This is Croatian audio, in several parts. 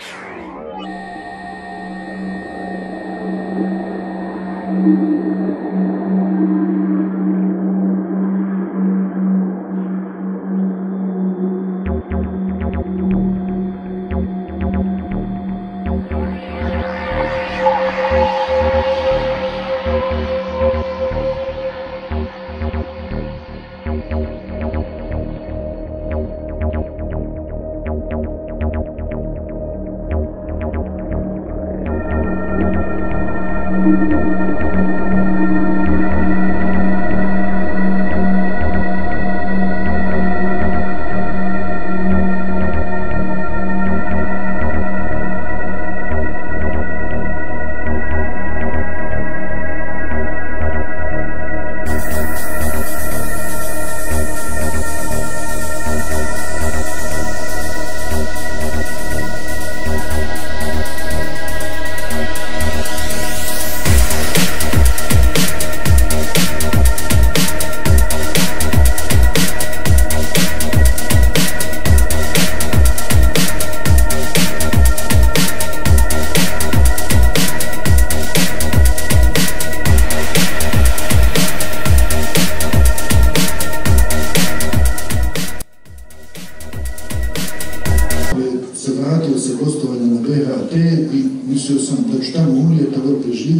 se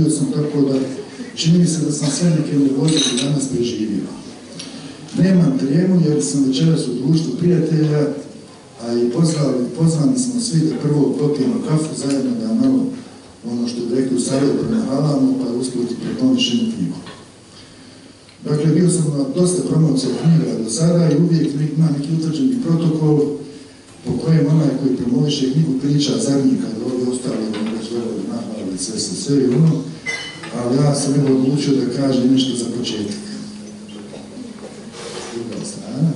preživio sam tako da čini mi se da sam sve neke nevolje danas preživio. Nemam tremu jer sam večeras u društvu prijatelja, a i pozvali, pozvani smo svi da prvo popijemo kafu zajedno da malo ono što bi rekli u prenahalamo, pa uspjeti prepomišljenu knjigu. Dakle, bio sam na dosta promocija knjiga do sada i uvijek ima neki utvrđeni protokol po kojem onaj koji promoviše knjigu priča zadnji kad ovdje ostalo da sve sve i ono, ali ja sam evo odlučio da kažem nešto za početak. Druga strana.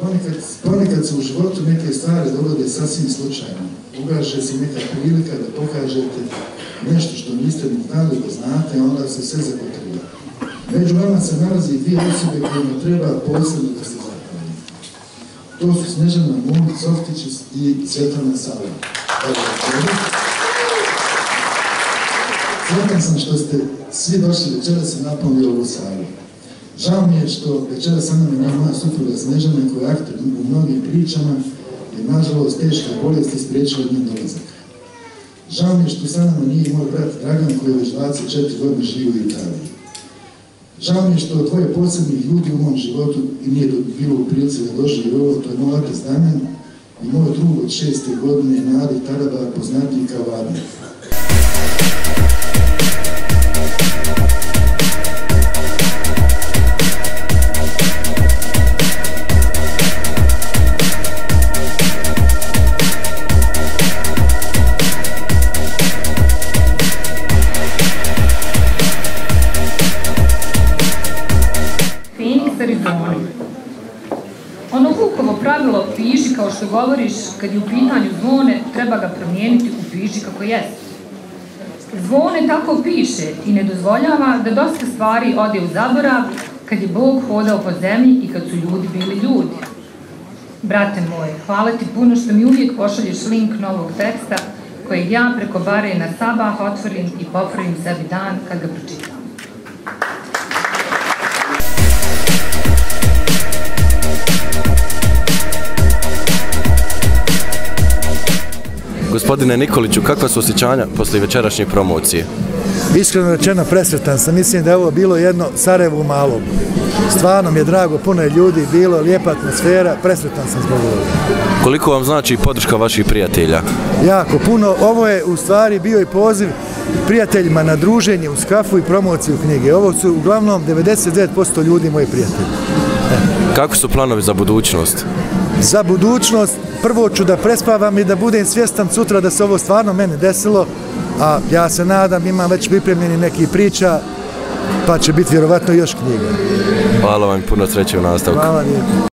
Ponekad, ponekad se u životu neke stvari dogode sasvim slučajno. Ugaže se neka prilika da pokažete nešto što niste ni znali da znate, onda se sve zakotriva. Među vama se nalazi dvije osobe kojima treba posebno da se To su Snežana Mumić Softić i Svjetlana Sala. Sretan sam što ste svi došli večera se napunili ovu salu. Žao mi je što večera sa nama nije moja supruga Snežana koja je aktor u mnogim pričama i nažalost teška bolest spriječila njen dolazak. Žao mi je što sa nama nije moj brat Dragan koji već 24 godine živi u Italiji. Žao mi je što dvoje posebnih ljudi u mom životu i nije bilo u prilici da doživi ovo, to je moj otac Damjan i moj drug od šeste godine Nadi Taraba, poznatiji kao Adner. Kao što govoriš, kad je u pitanju zvone, treba ga promijeniti u piši kako jeste. Zvone tako piše i ne dozvoljava da dosta stvari ode u zaborav kad je Bog hodao po zemlji i kad su ljudi bili ljudi. Brate moj, hvala ti puno što mi uvijek pošalješ link novog teksta kojeg ja preko bare na sabah otvorim i popravim sebi dan kad ga pročitam. Gospodine Nikoliću, kakva su osjećanja poslije večerašnje promocije? Iskreno rečeno presretan sam, mislim da je ovo bilo jedno Sarajevo u malom. Stvarno mi je drago, puno je ljudi bilo, lijepa atmosfera, presretan sam zbog ovoga. Koliko vam znači podrška vaših prijatelja? Jako puno, ovo je u stvari bio i poziv prijateljima na druženje uz kafu i promociju knjige. Ovo su uglavnom 99% ljudi moji prijatelji. Kako su planovi za budućnost? Za budućnost prvo ću da prespavam i da budem svjestan sutra da se ovo stvarno meni desilo, a ja se nadam, imam već pripremljeni neki priča, pa će biti vjerovatno još knjiga. Hvala vam puno sreće u nastavku. Hvala lijepo.